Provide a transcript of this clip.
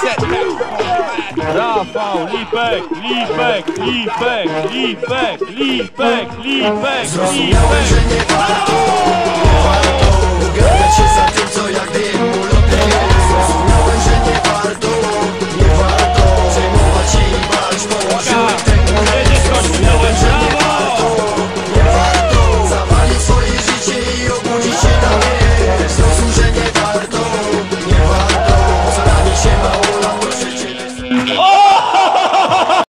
7, 4, L'enfant, l'IPEC, l'IPEC, l'IPEC, l'IPEC, l'IPEC, l'IPEC, l'IPEC. Oh!